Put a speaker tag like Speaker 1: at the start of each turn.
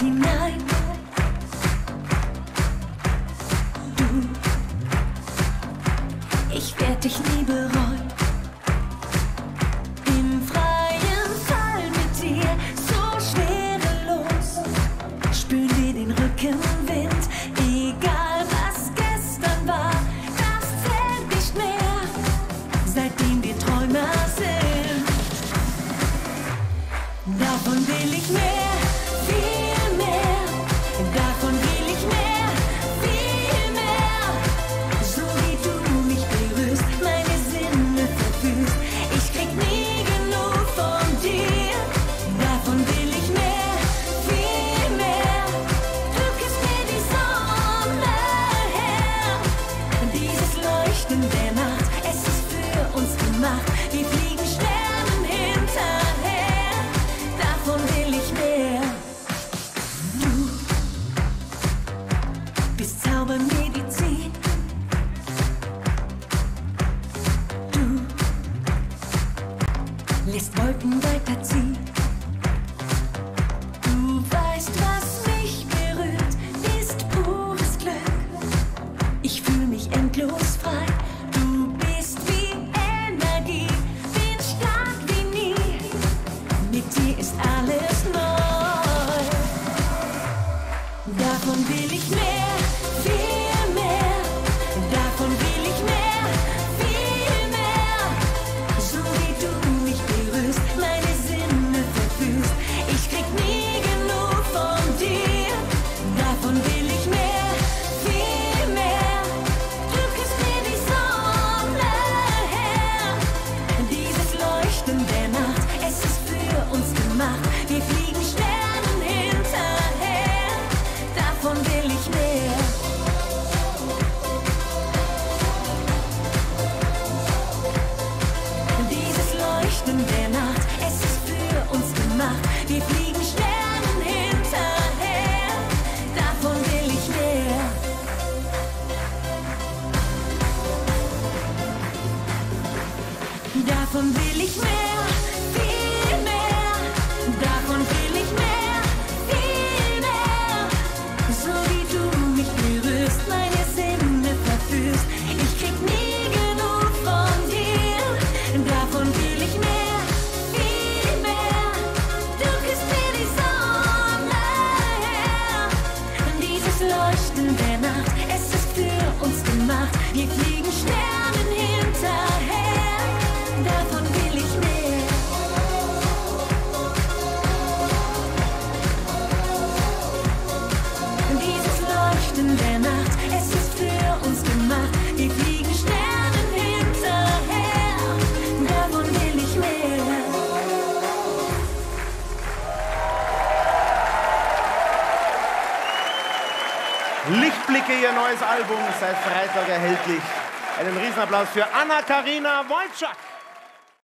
Speaker 1: Hinein. Du, ich werde dich nie bereuen. Im freien Fall mit dir so schwerelos Spül dir den Rücken. bist Zaubermedizin. Du lässt Wolken weiterziehen. die fliegen Sternen hinterher. Davon will ich mehr. Davon will ich mehr. Give me
Speaker 2: Lichtblicke, ihr neues Album, seit Freitag erhältlich. Einen Riesenapplaus für Anna-Karina Wojcik.